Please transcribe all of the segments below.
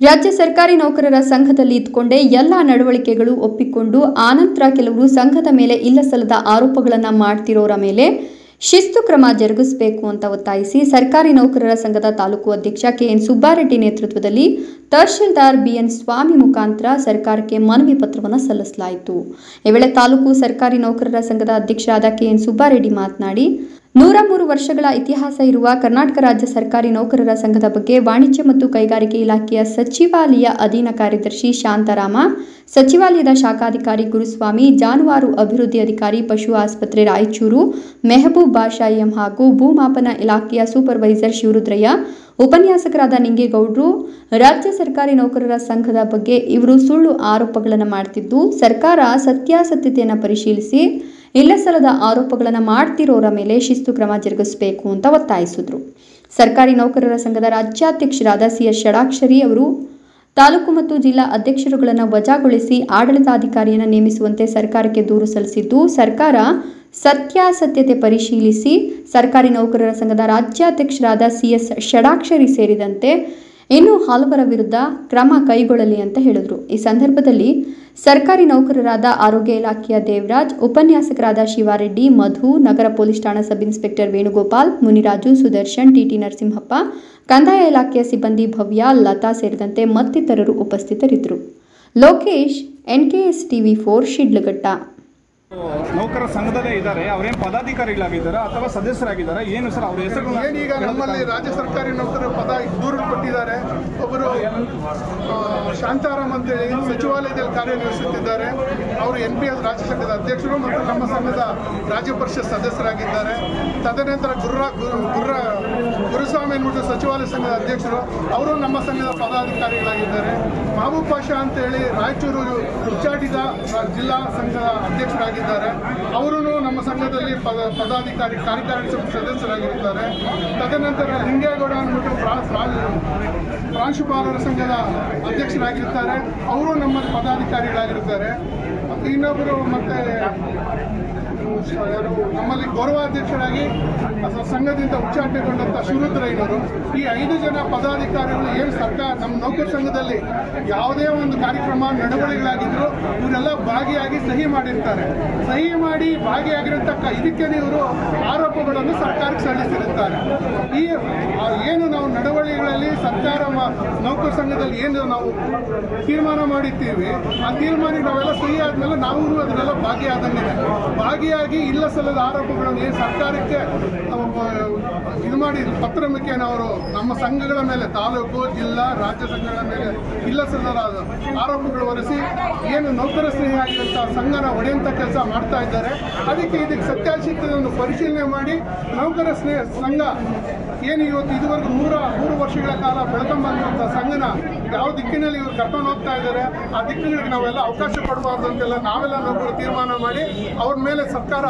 ರಾಜ್ಯ ಸರ್ಕಾರಿ ನೌಕರರ ಸಂಘದಲ್ಲಿ ಇದ್ದುಕೊಂಡೇ ಎಲ್ಲ ನಡವಳಿಕೆಗಳು ಒಪ್ಪಿಕೊಂಡು ಆನಂತರ ಕೆಲವರು ಸಂಘದ ಮೇಲೆ ಇಲ್ಲಸಲ್ಲದ ಆರೋಪಗಳನ್ನು ಮಾಡ್ತಿರೋರ ಮೇಲೆ ಶಿಸ್ತು ಕ್ರಮ ಜರುಗಿಸಬೇಕು ಅಂತ ಒತ್ತಾಯಿಸಿ ಸರ್ಕಾರಿ ನೌಕರರ ಸಂಘದ ತಾಲೂಕು ಅಧ್ಯಕ್ಷ ಕೆಎನ್ ಸುಬ್ಬಾರೆಡ್ಡಿ ನೇತೃತ್ವದಲ್ಲಿ ತಹಶೀಲ್ದಾರ್ ಬಿಎನ್ ಸ್ವಾಮಿ ಮುಖಾಂತರ ಸರ್ಕಾರಕ್ಕೆ ಮನವಿ ಪತ್ರವನ್ನು ಸಲ್ಲಿಸಲಾಯಿತು. ಈ ವೇಳೆ ತಾಲೂಕು ಸರ್ಕಾರಿ ನೌಕರರ ಸಂಘದ ಅಧ್ಯಕ್ಷರಾದ ಕೆಎನ್ ಸುಬ್ಬಾರೆಡ್ಡಿ ಮಾತನಾಡಿ ನೂರ ಮೂರು ವರ್ಷಗಳ ಇತಿಹಾಸ ಇರುವ ಕರ್ನಾಟಕ ರಾಜ್ಯ ಸರ್ಕಾರಿ ನೌಕರರ ಸಂಘದ ಬಗ್ಗೆ ವಾಣಿಜ್ಯ ಮತ್ತು ಕೈಗಾರಿಕೆ ಇಲಾಖೆಯ ಸಚಿವಾಲಯ ಅಧೀನ ಕಾರ್ಯದರ್ಶಿ ಶಾಂತಾರಾಮ, ಸಚಿವಾಲಯದ ಶಾಖಾಧಿಕಾರಿ ಗುರುಸ್ವಾಮಿ, ಜಾನುವಾರು ಅಭಿವೃದ್ಧಿ ಅಧಿಕಾರಿ ಪಶು ಆಸ್ಪತ್ರೆ ರಾಯಚೂರು, ಮೆಹಬೂಬ್ ಬಾಷಾ ಎಂ ಹಾಗೂ ಭೂಮಾಪನ ಇಲಾಖೆಯ ಸೂಪರ್ವೈಸರ್ ಶಿವರುದ್ರಯ್ಯ, ಉಪನ್ಯಾಸಕರಾದ ನಿಂಗೇಗೌಡರು, ರಾಜ್ಯ ಸರ್ಕಾರಿ ನೌಕರರ ಸಂಘದ ಬಗ್ಗೆ ಇವರು ಸುಳ್ಳು ಆರೋಪಗಳನ್ನು ಮಾಡ್ತಿದ್ದು, ಸರ್ಕಾರ ಸತ್ಯಾಸತ್ಯತೆಯನ್ನು ಪರಿಶೀಲಿಸಿ ಇಲ್ಲಸಲ್ಲದ ಆರೋಪಗಳನ್ನು ಮಾಡ್ತಿರೋರ ಮೇಲೆ ಶಿಸ್ತು ಕ್ರಮ ಜರುಗಿಸಬೇಕು ಅಂತ ಒತ್ತಾಯಿಸಿದ್ರು. ಸರ್ಕಾರಿ ನೌಕರರ ಸಂಘದ ರಾಜ್ಯಾಧ್ಯಕ್ಷರಾದ ಸಿ ಎಸ್ ಷಡಾಕ್ಷರಿ ಅವರು, ತಾಲೂಕು ಮತ್ತು ಜಿಲ್ಲಾ ಅಧ್ಯಕ್ಷರುಗಳನ್ನು ವಜಾಗೊಳಿಸಿ ಆಡಳಿತಾಧಿಕಾರಿಯನ್ನು ನೇಮಿಸುವಂತೆ ಸರ್ಕಾರಕ್ಕೆ ದೂರು ಸಲ್ಲಿಸಿದ್ದು, ಸರ್ಕಾರ ಸತ್ಯಾಸತ್ಯತೆ ಪರಿಶೀಲಿಸಿ ಸರ್ಕಾರಿ ನೌಕರರ ಸಂಘದ ರಾಜ್ಯಾಧ್ಯಕ್ಷರಾದ ಸಿ ಎಸ್ ಷಡಾಕ್ಷರಿ ಸೇರಿದಂತೆ ಇನ್ನು ಹಲವರ ವಿರುದ್ಧ ಕ್ರಮ ಕೈಗೊಳ್ಳಲಿ ಅಂತ ಹೇಳಿದರು. ಈ ಸಂದರ್ಭದಲ್ಲಿ ಸರ್ಕಾರಿ ನೌಕರರಾದ ಆರೋಗ್ಯ ಇಲಾಖೆಯ ದೇವರಾಜ್, ಉಪನ್ಯಾಸಕರಾದ ಶಿವಾರೆಡ್ಡಿ, ಮಧು, ನಗರ ಪೊಲೀಸ್ ಠಾಣಾ sub inspector Venugopal, Muniraju, Sudarshan TT Narasimhappa, ಕಂದಾಯ ಇಲಾಖೆಯ ಸಿಬ್ಬಂದಿ ಭವ್ಯ, ಲತಾ ಸೇರಿದಂತೆ ಮತ್ತಿತರರು ಉಪಸ್ಥಿತರಿದ್ದರು. Lokesh NKS TV four, Shidlaghatta. ನೌಕರ ಸಂಘದಲ್ಲೇ ಇದ್ದಾರೆ. ಅವ್ರೇನ್ ಪದಾಧಿಕಾರಿಗಳಾಗಿದ್ದಾರೆ ಅಥವಾ ಸದಸ್ಯರಾಗಿದ್ದಾರೆ? ಏನು ಸರ್ ಅವ್ರ ಹೆಸರು ಏನೀಗ ನಮ್ಮಲ್ಲಿ ರಾಜ್ಯ ಸರ್ಕಾರಿ ನೌಕರರು ಪದ ದೂರು ಕೊಟ್ಟಿದ್ದಾರೆ. ಒಬ್ಬರು ಶಾಂತಾರಾಮ್ ಅಂತೇಳಿ ಸಚಿವಾಲಯದಲ್ಲಿ ಕಾರ್ಯನಿರ್ವಹಿಸುತ್ತಿದ್ದಾರೆ. ಅವರು ಎನ್ ಪಿ ಎಸ್ ರಾಜ್ಯ ಸಂಘದ ಅಧ್ಯಕ್ಷರು ಮತ್ತು ನಮ್ಮ ಸಂಘದ ರಾಜ್ಯ ಪರಿಷತ್ ಸದಸ್ಯರಾಗಿದ್ದಾರೆ. ತದನಂತರ ಗುರ್ರ ಗುರು- ಗುರ್ರ ಗುರುಸ್ವಾಮಿ ಎನ್ಬಿಟ್ಟು ಸಚಿವಾಲಯ ಸಂಘದ ಅಧ್ಯಕ್ಷರು, ಅವರು ನಮ್ಮ ಸಂಘದ ಪದಾಧಿಕಾರಿಗಳಾಗಿದ್ದಾರೆ. ಮಹಬೂಬ್ ಪಾಷಾ ಅಂತೇಳಿ ರಾಯಚೂರು ಉಚ್ಚಾಟಿತ ಜಿಲ್ಲಾ ಸಂಘದ ಅಧ್ಯಕ್ಷರಾಗಿದ್ದಾರೆ. ಅವರು ನಮ್ಮ ಸಂಘದಲ್ಲಿ ಪದ ಪದಾಧಿಕಾರಿ ಕಾರ್ಯಕಾರಿ ಸಮಿತಿ ಸದಸ್ಯರಾಗಿರುತ್ತಾರೆ. ತದನಂತರ ಲಿಂಗೇಗೌಡ ಅಂದ್ಬಿಟ್ಟು ಪ್ರಾ- ಪ್ರಾ- ಪ್ರಾಂಶುಪಾಲರ ಸಂಘದ ಅಧ್ಯಕ್ಷರಾಗಿರ್ತಾರೆ ಅವರು ನಮ್ಮ ಪದಾಧಿಕಾರಿಗಳಾಗಿರ್ತಾರೆ ಇನ್ನೊಬ್ಬರು ಮತ್ತೆ ನಮ್ಮಲ್ಲಿ ಗೌರವಾಧ್ಯಕ್ಷರಾಗಿ ಸಂಘದಿಂದ ಉಚ್ಚಾಟನೆಗೊಂಡಂತ ಶಿವರುದ್ರಯ್ಯನವರು ಈ ಐದು ಜನ ಪದಾಧಿಕಾರಿಗಳು ಏನು ಸರ್ಕಾರ, ನಮ್ಮ ನೌಕರ ಸಂಘದಲ್ಲಿ ಯಾವುದೇ ಒಂದು ಕಾರ್ಯಕ್ರಮ ನಡವಳಿಕೆಗಳಾಗಿದ್ರು ಇವರೆಲ್ಲ ಭಾಗಿಯಾಗಿ ಸಹಿ ಮಾಡಿರ್ತಾರೆ. ಸಹಿ ಮಾಡಿ ಭಾಗಿಯಾಗಿರತಕ್ಕ ಇದಕ್ಕೆ ಇವರು ಆರೋಪಗಳನ್ನು ಸರ್ಕಾರಕ್ಕೆ ಸಲ್ಲಿಸಿರುತ್ತಾರೆ. ಈ ಏನು ನಾವು ನಡವಳಿಗಳಲ್ಲಿ ಸರ್ಕಾರ ನೌಕರ ಸಂಘದಲ್ಲಿ ಏನು ನಾವು ತೀರ್ಮಾನ ಮಾಡಿರ್ತೀವಿ, ಆ ತೀರ್ಮಾನ ನಾವೆಲ್ಲ ಸಹಿ ಆದ್ಮೇಲೆ ನಾವು ಅದನ್ನೆಲ್ಲ ಭಾಗಿಯಾದಂಗಿದೆ. ಭಾಗಿಯಾಗಿ ಇಲ್ಲ ಸಲ್ಲದ ಆರೋಪಗಳನ್ನು ಏನು ಸರ್ಕಾರಕ್ಕೆ ಇದು ಮಾಡಿ ಪತ್ರ ಮುಖೇನ ಅವರು ನಮ್ಮ ಸಂಘಗಳ ಮೇಲೆ, ತಾಲೂಕು, ಜಿಲ್ಲಾ, ರಾಜ್ಯ ಸಂಘಗಳ ಮೇಲೆ ಇಲ್ಲ ಸಲ್ಲದ ಆರೋಪಗಳು ಹೊರಿಸಿ ಏನು ನೌಕರ ಸ್ನೇಹಿಯಾಗಿರುವಂಥ ಸಂಘನ ಒಡೆಯಂತ ಕೆಲಸ ಮಾಡ್ತಾ ಇದ್ದಾರೆ. ಅದಕ್ಕೆ ಇದಕ್ಕೆ ಸತ್ಯಾಸತ್ಯವನ್ನು ಪರಿಶೀಲನೆ ಮಾಡಿ ನೌಕರ ಸ್ನೇಹ ಸಂಘ ಏನು ಇವತ್ತು ಇದುವರೆಗೂ ನೂರ, ಮೂರು ವರ್ಷಗಳ ಕಾಲ ಬೆಳ್ಕೊಂಬಂದಂಥ ಸಂಘನ ಯಾವ ದಿಕ್ಕಿನಲ್ಲಿ ಇವರು ಕರ್ಕೊಂಡು ಹೋಗ್ತಾ ಇದ್ದಾರೆ, ಆ ದಿಕ್ಕಿನಲ್ಲಿ ನಾವೆಲ್ಲ ಅವಕಾಶ ಕೊಡಬಾರ್ದು ಅಂತೆಲ್ಲ ನಾವೆಲ್ಲ ನೌಕರು ತೀರ್ಮಾನ ಮಾಡಿ ಅವ್ರ ಮೇಲೆ ಸರ್ಕಾರ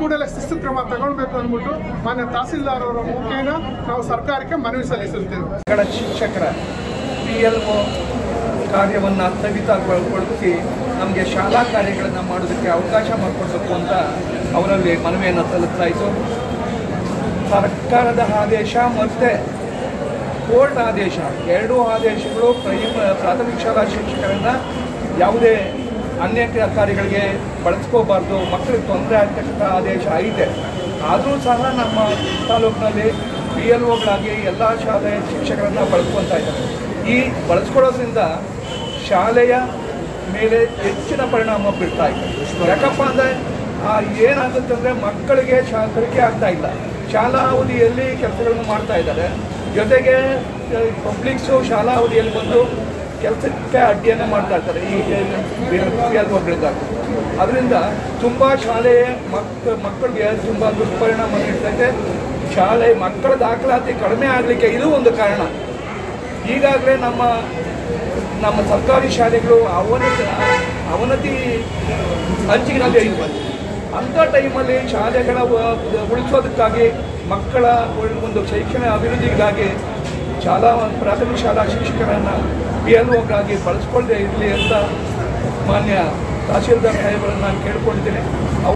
ಕೂಡಲೇ ಶಿಸ್ತು ಕ್ರಮ ತಗೊಳ್ಬೇಕು ಅಂದ್ಬಿಟ್ಟು ಮಾನ್ಯ ತಹಸೀಲ್ದಾರ್ ಅವರ ಮುಖೇನ ನಾವು ಸರ್ಕಾರಕ್ಕೆ ಮನವಿ ಸಲ್ಲಿಸುತ್ತೇವೆ. ಶಿಕ್ಷಕರ ಪಿ ಎಲ್ ಒ ಕಾರ್ಯವನ್ನು ಸ್ಥಗಿತಗೊಳಿಸಿ ನಮಗೆ ಶಾಲಾ ಕಾರ್ಯಗಳನ್ನು ಮಾಡೋದಕ್ಕೆ ಅವಕಾಶ ಮಾಡಿಕೊಡ್ಬೇಕು ಅಂತ ಅವರಲ್ಲಿ ಮನವಿಯನ್ನು ಸಲ್ಲಿಸಲಾಯಿತು ಸರ್ಕಾರದ ಆದೇಶ ಮತ್ತು ಕೋರ್ಟ್ ಆದೇಶ. ಎರಡೂ ಆದೇಶಗಳು ಪ್ರೈಮ, ಪ್ರಾಥಮಿಕ ಶಾಲಾ ಶಿಕ್ಷಕರನ್ನ ಯಾವುದೇ ಅನ್ಯ ಕಾರ್ಯಗಳಿಗೆ ಬಳಸ್ಕೋಬಾರ್ದು. ಮಕ್ಕಳಿಗೆ ತೊಂದರೆ ಆಗ್ತಕ್ಕಂಥ ಆದೇಶ ಐತೆ. ಆದರೂ ಸಹ ನಮ್ಮ ತಾಲೂಕಿನಲ್ಲಿ ಬಿ ಎಲ್ ಒಗಳಾಗಿ ಎಲ್ಲ ಶಾಲೆಯ ಶಿಕ್ಷಕರನ್ನು ಬಳಸ್ಕೊತಾ ಇದ್ದಾರೆ. ಈ ಬಳಸ್ಕೊಳ್ಳೋದ್ರಿಂದ ಶಾಲೆಯ ಮೇಲೆ ಹೆಚ್ಚಿನ ಪರಿಣಾಮ ಬೀರ್ತಾ ಇದೆ. ಯಾಕಪ್ಪ ಅಂದರೆ ಏನಾಗುತ್ತೆ ಅಂದರೆ ಮಕ್ಕಳಿಗೆ ಶಾ ಕಲಿಕೆ ಆಗ್ತಾ ಇಲ್ಲ. ಶಾಲಾ ಅವಧಿಯಲ್ಲಿ ಕೆಲಸಗಳನ್ನು ಮಾಡ್ತಾ ಇದ್ದಾರೆ. ಜೊತೆಗೆ ಪಬ್ಲಿಕ್ಸು ಶಾಲಾ ಅವಧಿಯಲ್ಲಿ ಬಂದು ಕೆಲಸಕ್ಕೆ ಅಡ್ಡಿಯನ್ನು ಮಾಡ್ತಾ ಇರ್ತಾರೆ ಈ ಒಬ್ಬರಿದ್ದಾಗ ಅದರಿಂದ ತುಂಬ ಶಾಲೆ ಮಕ್, ಮಕ್ಕಳಿಗೆ ತುಂಬ ದುಷ್ಪರಿಣಾಮ ಬೀರ್ತೈತೆ ಶಾಲೆ ಮಕ್ಕಳ ದಾಖಲಾತಿ ಕಡಿಮೆ ಆಗಲಿಕ್ಕೆ ಇದು ಒಂದು ಕಾರಣ. ಈಗಾಗಲೇ ನಮ್ಮ ನಮ್ಮ ಸರ್ಕಾರಿ ಶಾಲೆಗಳು ಅವನತಿ ಅವನತಿ ಹಂಚಿನಲ್ಲಿ ಐತೆ ಅಂಥ ಟೈಮಲ್ಲಿ ಶಾಲೆಗಳ ಉಳಿಸೋದಕ್ಕಾಗಿ ಮಕ್ಕಳ ಒಂದು ಶೈಕ್ಷಣಿಕ ಅಭಿವೃದ್ಧಿಗಾಗಿ ಶಾಲಾ, ಪ್ರಾಥಮಿಕ ಶಾಲಾ ಶಿಕ್ಷಕರನ್ನು ಪಿ ಎಲ್ ಒಗಾಗಿ ಬಳಸ್ಕೊಳ್ಳದೆ ಇರಲಿ ಅಂತ ಮಾನ್ಯ ತಹಸೀಲ್ದಾರ್ ಸಾಹೇಬರನ್ನು ನಾನು ಕೇಳ್ಕೊಳ್ತೀನಿ